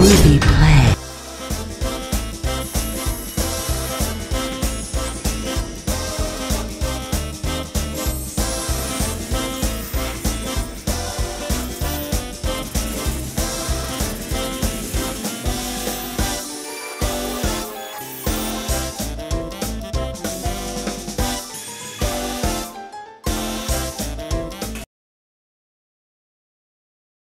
We be playing.